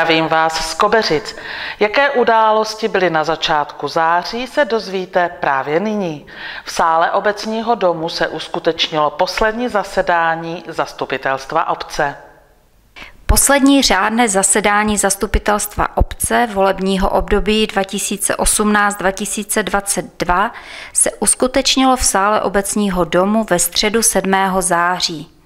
Zdravím vás z Kobeřic. Jaké události byly na začátku září, se dozvíte právě nyní. V sále obecního domu se uskutečnilo poslední zasedání zastupitelstva obce. Poslední řádné zasedání zastupitelstva obce volebního období 2018-2022 se uskutečnilo v sále obecního domu ve středu 7. září.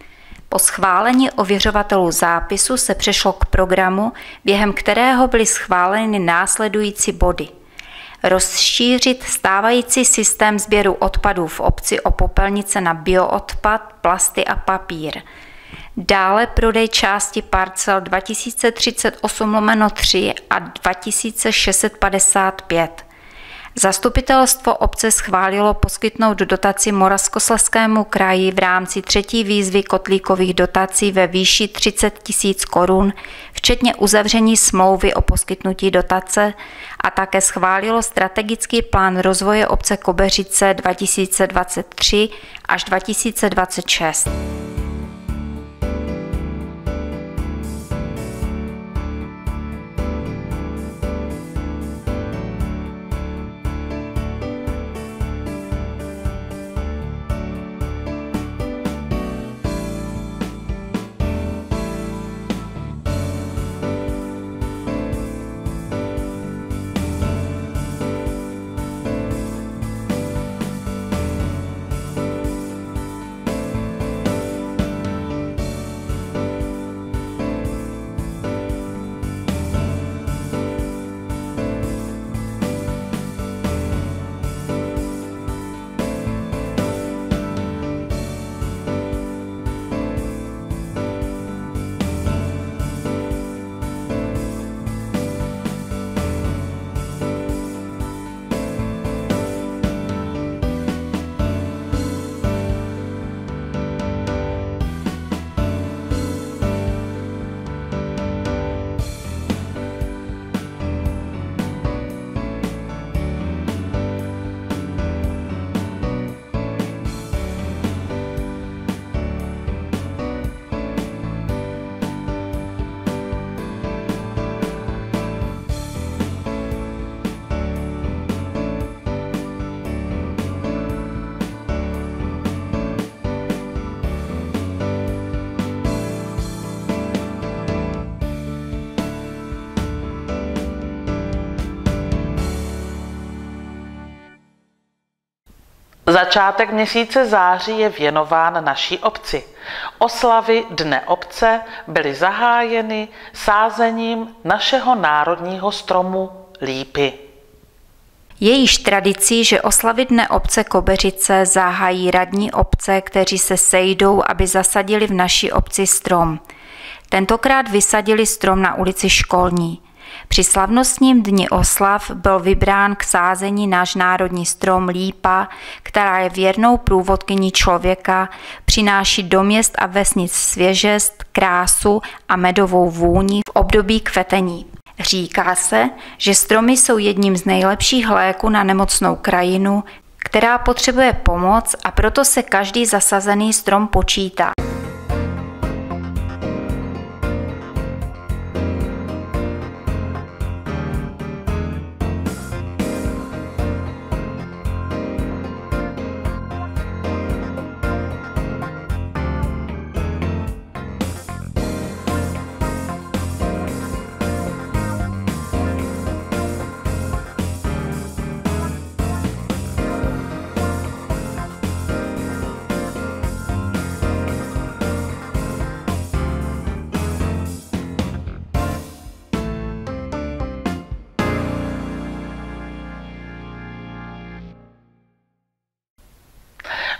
Po schválení ověřovatelů zápisu se přešlo k programu, během kterého byly schváleny následující body. Rozšířit stávající systém sběru odpadů v obci o popelnice na bioodpad, plasty a papír. Dále prodej části parcel 2038 3 a 2655 Zastupitelstvo obce schválilo poskytnout dotaci Moravskoslezskému kraji v rámci třetí výzvy kotlíkových dotací ve výši 30 tisíc korun, včetně uzavření smlouvy o poskytnutí dotace a také schválilo strategický plán rozvoje obce Kobeřice 2023 až 2026. Začátek měsíce září je věnován naší obci. Oslavy Dne obce byly zahájeny sázením našeho národního stromu lípy. Je již tradicí, že oslavy Dne obce Kobeřice zahájí radní obce, kteří se sejdou, aby zasadili v naší obci strom. Tentokrát vysadili strom na ulici Školní. Při slavnostním dni oslav byl vybrán k sázení náš národní strom lípa, která je věrnou průvodkyní člověka, přináší do měst a vesnic svěžest, krásu a medovou vůni v období kvetení. Říká se, že stromy jsou jedním z nejlepších léků na nemocnou krajinu, která potřebuje pomoc a proto se každý zasazený strom počítá.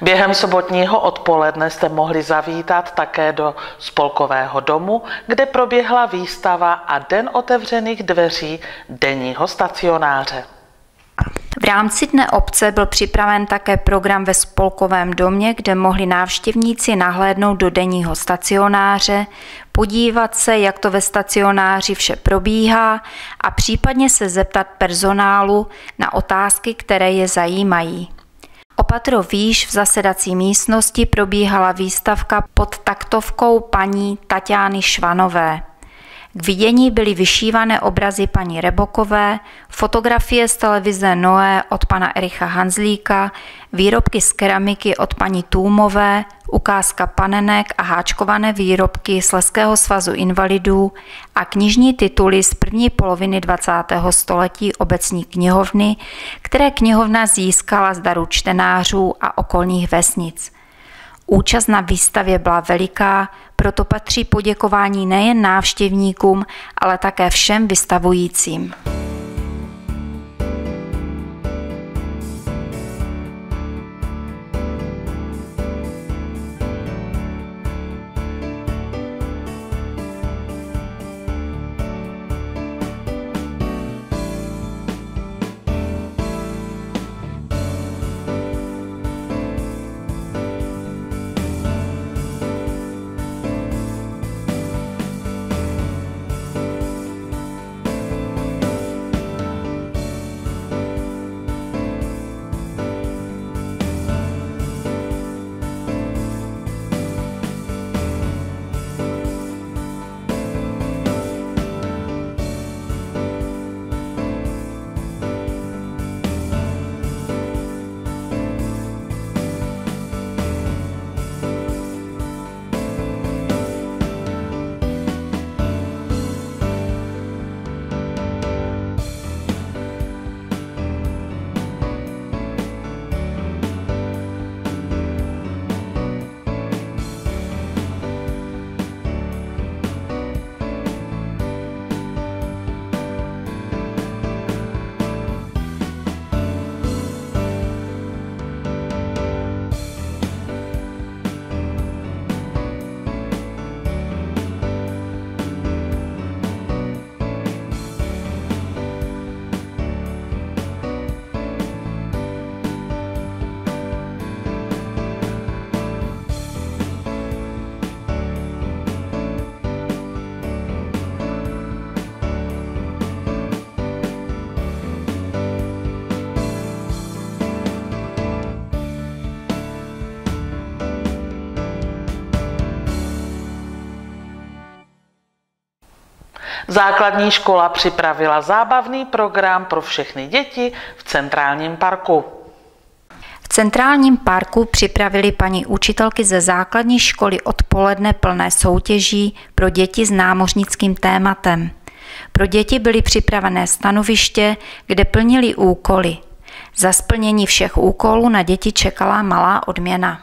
Během sobotního odpoledne jste mohli zavítat také do Spolkového domu, kde proběhla výstava a Den otevřených dveří denního stacionáře. V rámci Dne obce byl připraven také program ve Spolkovém domě, kde mohli návštěvníci nahlédnout do denního stacionáře, podívat se, jak to ve stacionáři vše probíhá a případně se zeptat personálu na otázky, které je zajímají. Opatro výš v zasedací místnosti probíhala výstavka pod taktovkou paní Tatiány Švanové. K vidění byly vyšívané obrazy paní Rebokové, fotografie z televize Noé od pana Ericha Hanzlíka, výrobky z keramiky od paní Tůmové, ukázka panenek a háčkované výrobky z Leského svazu invalidů a knižní tituly z první poloviny 20. století obecní knihovny, které knihovna získala z daru čtenářů a okolních vesnic. Účast na výstavě byla veliká, proto patří poděkování nejen návštěvníkům, ale také všem vystavujícím. Základní škola připravila zábavný program pro všechny děti v centrálním parku. V centrálním parku připravili paní učitelky ze základní školy odpoledne plné soutěží pro děti s námořnickým tématem. Pro děti byly připravené stanoviště, kde plnili úkoly. Za splnění všech úkolů na děti čekala malá odměna.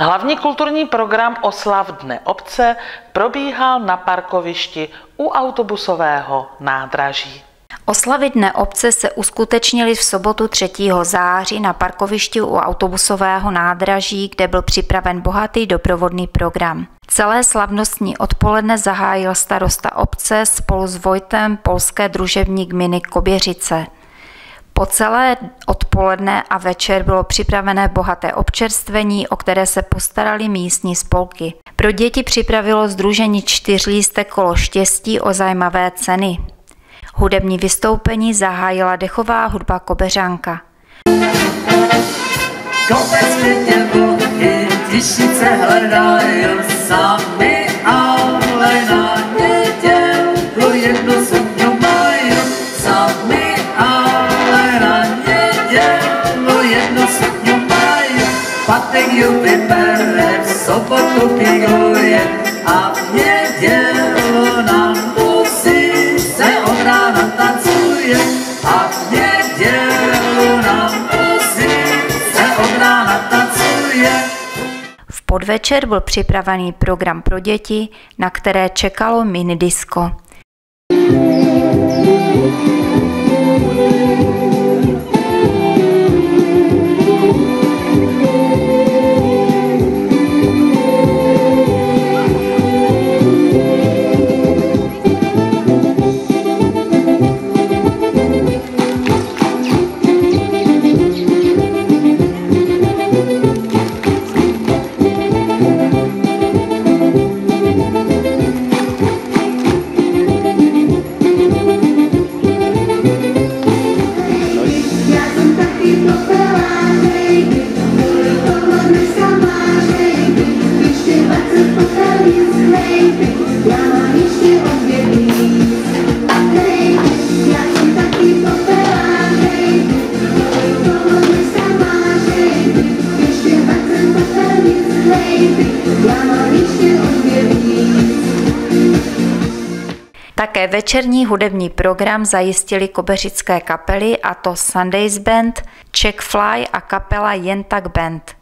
Hlavní kulturní program Oslav Dne obce probíhal na parkovišti u autobusového nádraží. Oslavy Dne obce se uskutečnily v sobotu 3. září na parkovišti u autobusového nádraží, kde byl připraven bohatý doprovodný program. Celé slavnostní odpoledne zahájil starosta obce spolu s Vojtem polské družební gminy Koběřice. Po celé odpoledne a večer bylo připravené bohaté občerstvení, o které se postarali místní spolky. Pro děti připravilo Združení čtyřlístek kolo štěstí o zajímavé ceny. Hudební vystoupení zahájila dechová hudba Kobeřánka. Kopec hledají sami, ale barbecue vybere, v sobotu piguje a v nedělu na pusy se od rána tancuje a v nedělu na pusy se od rána tancuje. V podvečer byl připravený program pro děti, na které čekalo minidisko. thank you Také večerní hudební program zajistili kobeřické kapely a to Sundays Band, Czech Fly a kapela Jen tak Band.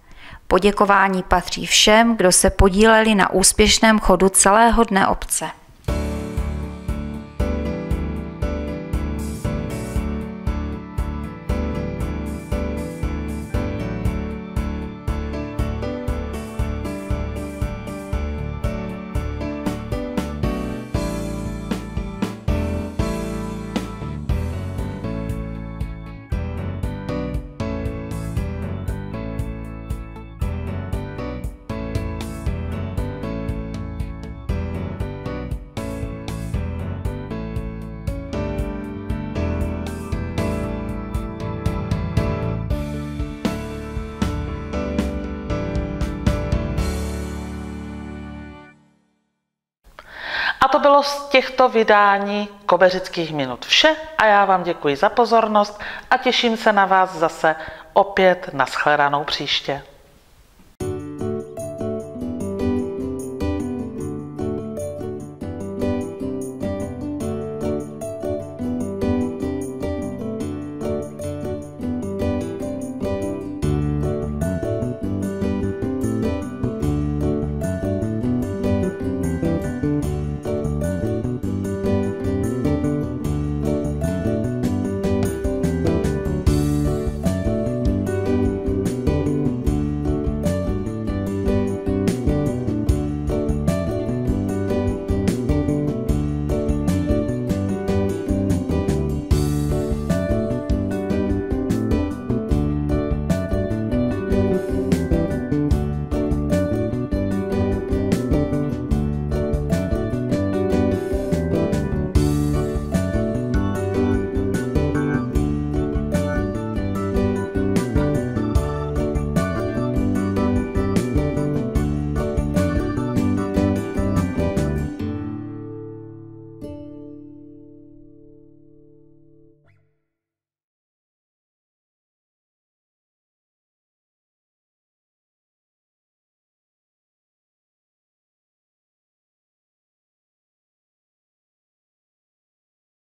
Poděkování patří všem, kdo se podíleli na úspěšném chodu celého dne obce. To bylo z těchto vydání Kobeřických minut vše a já vám děkuji za pozornost a těším se na vás zase opět na shledanou příště.